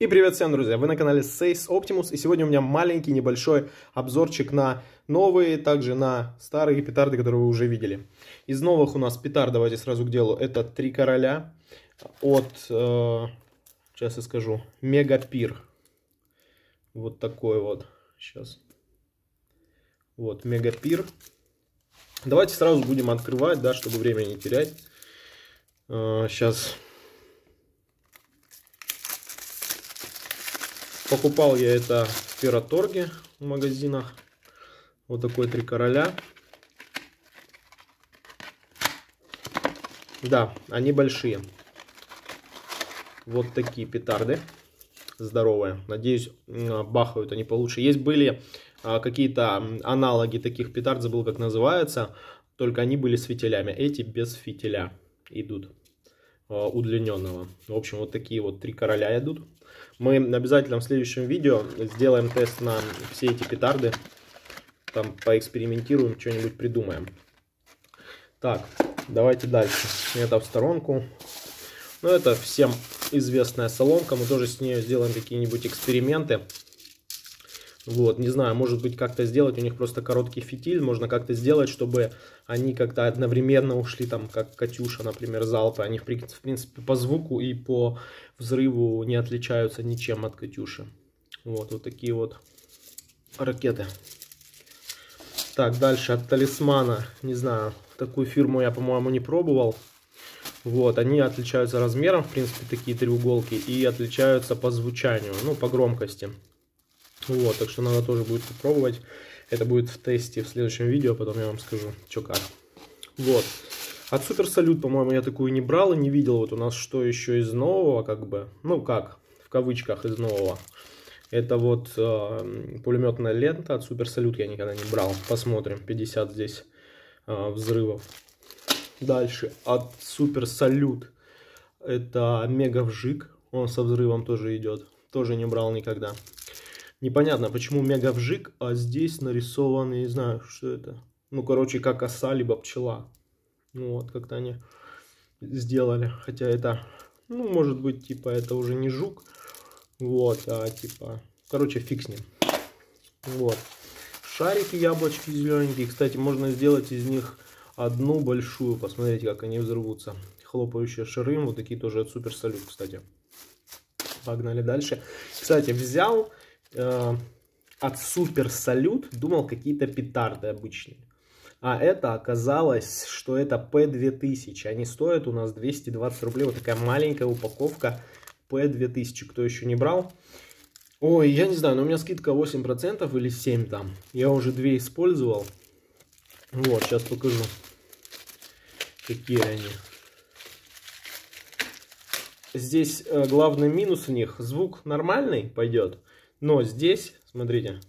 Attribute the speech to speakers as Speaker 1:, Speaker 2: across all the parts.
Speaker 1: И привет всем, друзья! Вы на канале Сейс Optimus, и сегодня у меня маленький небольшой обзорчик на новые, также на старые петарды, которые вы уже видели. Из новых у нас петард, давайте сразу к делу, это три короля от, э, сейчас я скажу, Мегапир. Вот такой вот, сейчас. Вот, Мегапир. Давайте сразу будем открывать, да, чтобы время не терять. Э, сейчас Покупал я это в Пироторге в магазинах. Вот такой три короля. Да, они большие. Вот такие петарды. Здоровые. Надеюсь, бахают они получше. Есть были а, какие-то аналоги таких петард, забыл как называется. Только они были с фитилями. Эти без фитиля идут. А, удлиненного. В общем, вот такие вот три короля идут. Мы обязательно в следующем видео сделаем тест на все эти петарды. Там поэкспериментируем, что-нибудь придумаем. Так, давайте дальше. Это в сторонку. Ну, это всем известная соломка. Мы тоже с ней сделаем какие-нибудь эксперименты. Вот, не знаю, может быть как-то сделать, у них просто короткий фитиль, можно как-то сделать, чтобы они как-то одновременно ушли, там, как Катюша, например, залпы. Они, в принципе, по звуку и по взрыву не отличаются ничем от Катюши. Вот, вот такие вот ракеты. Так, дальше от Талисмана, не знаю, такую фирму я, по-моему, не пробовал. Вот, они отличаются размером, в принципе, такие треуголки, и отличаются по звучанию, ну, по громкости. Вот, так что надо тоже будет попробовать. Это будет в тесте в следующем видео, потом я вам скажу, что как. Вот. От Супер Салют, по-моему, я такую не брал и не видел. Вот у нас что еще из нового, как бы, ну как, в кавычках из нового. Это вот э, пулеметная лента от Супер Салют я никогда не брал. Посмотрим, 50 здесь э, взрывов. Дальше, от Супер Салют. Это Мега Вжик, он со взрывом тоже идет. Тоже не брал никогда. Непонятно, почему мега вжик, а здесь нарисованы, не знаю, что это. Ну, короче, как оса, либо пчела. Ну, вот, как-то они сделали. Хотя это, ну, может быть, типа, это уже не жук. Вот, а типа, короче, фиг с ним. Вот. Шарики яблочки зелененькие. Кстати, можно сделать из них одну большую. Посмотрите, как они взорвутся. Хлопающие шары. Вот такие тоже от Супер Салют, кстати. Погнали дальше. Кстати, взял э, от Супер Салют думал какие-то петарды обычные. А это оказалось, что это P2000. Они стоят у нас 220 рублей. Вот такая маленькая упаковка P2000. Кто еще не брал? Ой, я не знаю, но у меня скидка 8% или 7 там. Я уже две использовал. Вот, сейчас покажу, какие они. Здесь э, главный минус у них. Звук нормальный пойдет. Но здесь, смотрите,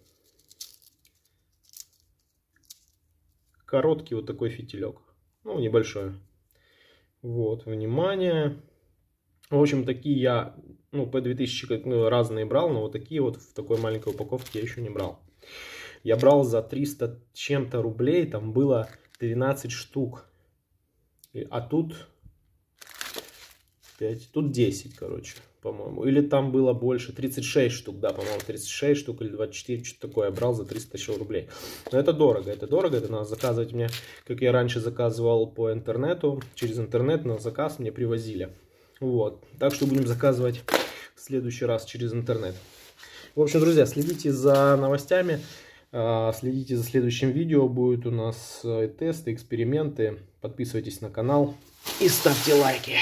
Speaker 1: короткий вот такой фитилек. Ну, небольшой. Вот, внимание. В общем, такие я, ну, P2000 ну, разные брал, но вот такие вот в такой маленькой упаковке я еще не брал. Я брал за 300 чем-то рублей, там было 12 штук. А тут 5, тут 10, короче по-моему. Или там было больше, 36 штук, да, по-моему, 36 штук или 24, что-то такое я брал за 300 еще рублей. Но это дорого, это дорого, это надо заказывать мне, как я раньше заказывал по интернету, через интернет на заказ мне привозили. Вот, так что будем заказывать в следующий раз через интернет. В общем, друзья, следите за новостями, а, следите за следующим видео, будет у нас э, тесты, эксперименты. Подписывайтесь на канал и ставьте лайки.